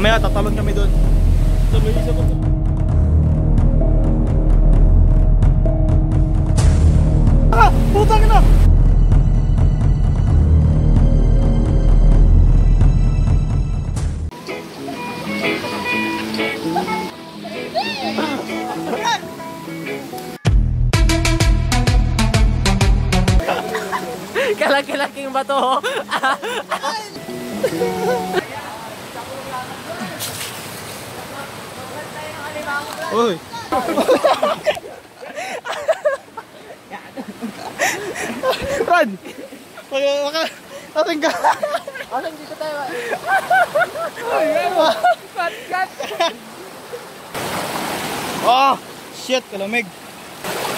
Mamaya tatalon kami doon. Ito, may isa pa. Ah! Putang na! Kalaki-laking bato. Uy! Run! Maka, maka, ating ka! Alam dito tayo. Cut, cut! Oh! Shit, kalamig!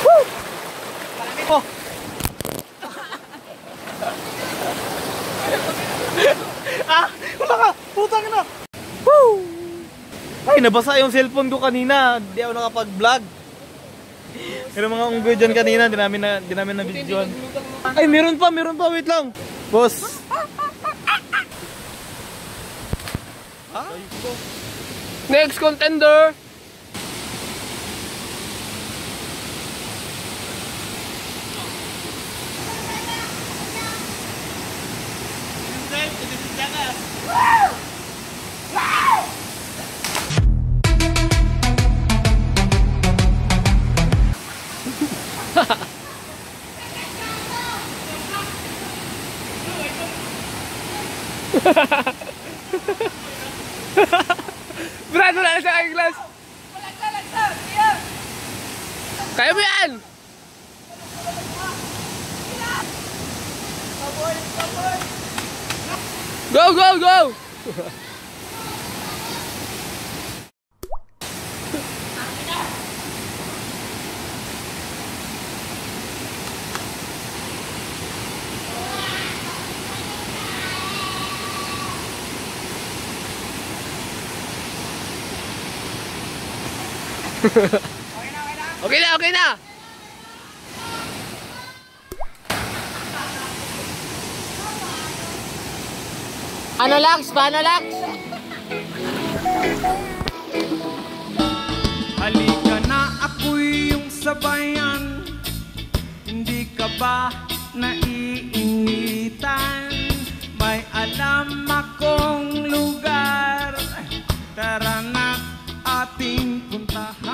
Woo! Oh! ah! Wala ka! Putang na! Ay, nabasa yung cellphone ko kanina. Hindi ako nakapag-vlog. Pero mga unggoy dyan kanina, di namin na, di namin na videoan. Ay, meron pa, meron pa, wait lang. Boss. Next contender. Brad, wala na siya kayong glass. Kaya mo yan! Go, go, go! okay na, okay na. Ano lang, paano lang? Halika na ako'y yung sabayan Hindi ka ba naiinitan? May alam akong lugar Tara na ating puntahan